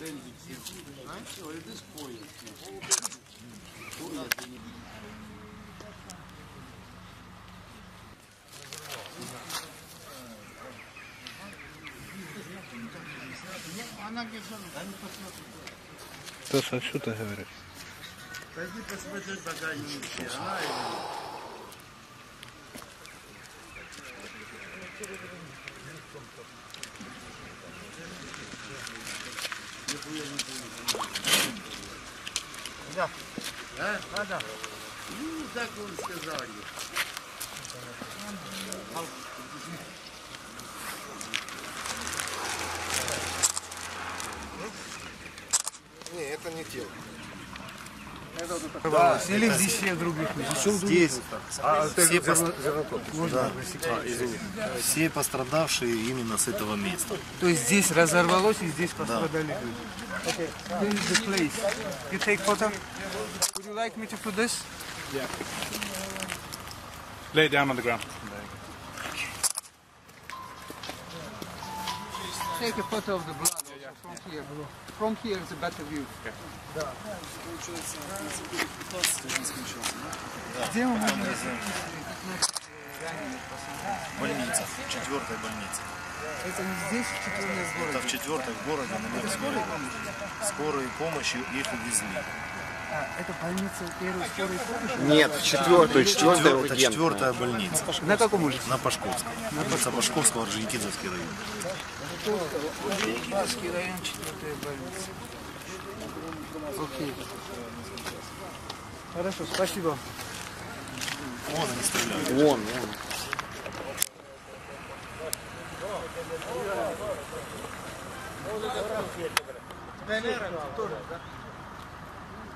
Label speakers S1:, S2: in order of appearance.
S1: Rendiksin. Ha? Öyle de spoiler. Spoiler. Тоша, что ты говоришь?
S2: Пойди посмотри багажник. Она
S3: Да.
S2: А?
S3: А, да.
S2: Ну, так он сказал.
S4: Не, это не тело.
S3: Или здесь все других местах.
S4: Здесь все, пост- Да. А, извини. все пострадавшие именно с этого места.
S3: То есть здесь разорвалось и здесь пострадали люди. Okay. This is the place. You take photo? Would you like me to put this?
S1: Lay it down on the ground.
S3: Take a photo of the blood from here. From here is a better view. Где мы можем
S4: Больница, четвертая больница.
S3: Это не здесь, в четверной
S4: Это
S3: городе.
S4: в четвертой в городе на Невской. Скорой помощи их увезли.
S3: А, это больница первой скорой помощи?
S5: Нет, четвертую, четвертая вот
S4: четвертая больница.
S3: На каком улице?
S4: На Пашковском. Улица Пашковского, Орджоникидзевский район.
S3: Киевский район, четвертая больница. Окей. Хорошо, спасибо.
S4: Вон они стреляют.
S5: Вон, вон.